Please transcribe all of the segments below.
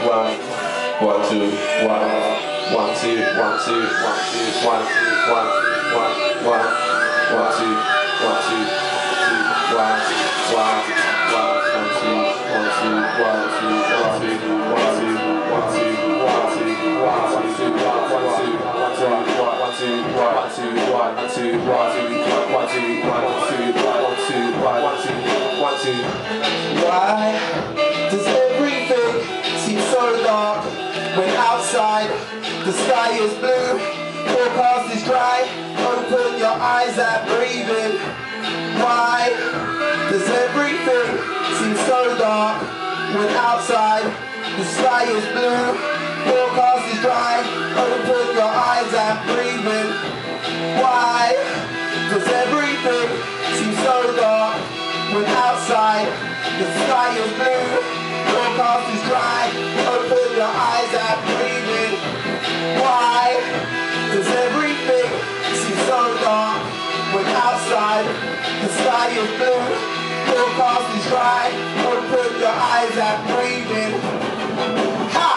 two, one, one, two, one, two, one, two, one, one, one, one, one, two, one, two, two, one, one, one, one, two, one, two, one, two, one, two, dark when outside the sky is blue? Forecast is dry. Open your eyes and breathe in. Why does everything seem so dark when outside the sky is blue? Forecast is dry. Open your eyes and breathe in. Why does everything seem so dark when outside the sky is blue? Forecast is dry. the filth, your cause is put your eyes at breathing. Ha!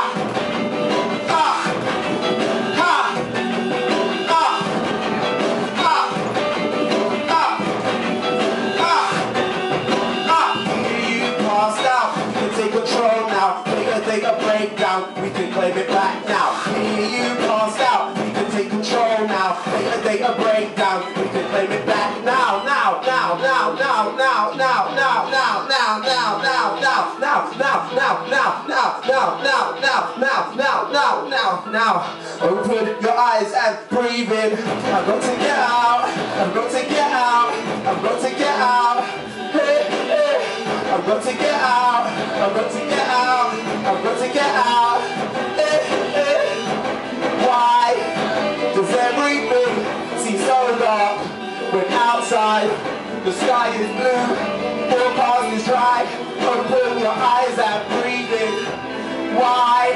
Ha! Ha! Ha! Ha! Ha! Ha! You out, take control now, a, take a breakdown, we can claim it back now. Hear you pass out. Now, now, now, now, now, now, now, now, now, now, now, now, now, now, now, now. Open your eyes and breathe in. I've got to get out. I've got to get out. I've got to get out. Hey, hey. I've got to get out. I've got to get out. I've got to get out. Hey, hey. Why does everything seem so dark when outside the sky is blue? Forecast is dry. Open your eyes and breathe in. Why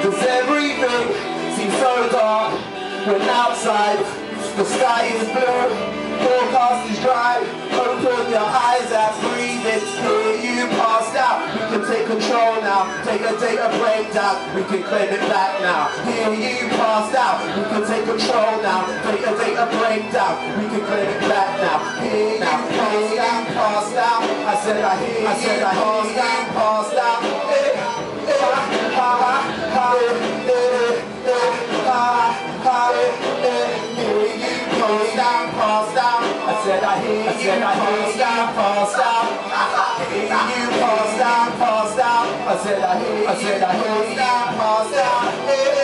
does everything seem so dark when outside the sky is blue? Forecast is dry. Open your eyes and breathe in. Hear you passed out. We can take control now. Take a data breakdown. We can claim it back now. Hear you passed out. We can take control now. Take a data breakdown. We can claim it said I, I said I can't stop, can't stop. Hey, hey, ha, ha, ha, hey, hey, ha, ha, hey, hey, can't stop, stop. I said I, hear said I stop, can't you can't stop, can't stop. I said I, hear you. I can't stop, stop.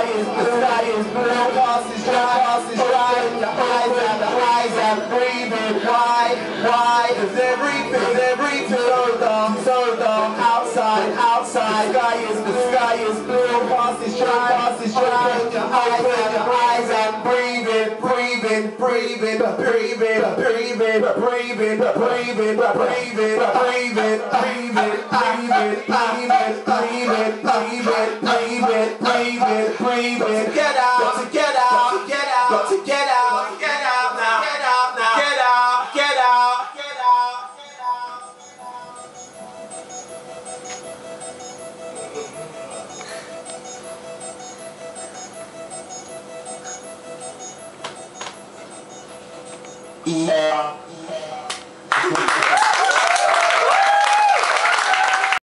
Outside. Sky is blue. Sky is dry. Cast is dry. The eyes and the eyes and breathing. Why? Why is everything? Is everything so dark? So dark. Outside. Outside. Sky is the sky is blue. Cast is dry. Cast is dry. Your eyes and eyes and breathing. Breathing. Breathing. Breathing. Breathing. Breathing. Breathing. Breathing. Breathing. Breathing. Breathing. Breathing. Breathing. Breathing. yeah, yeah.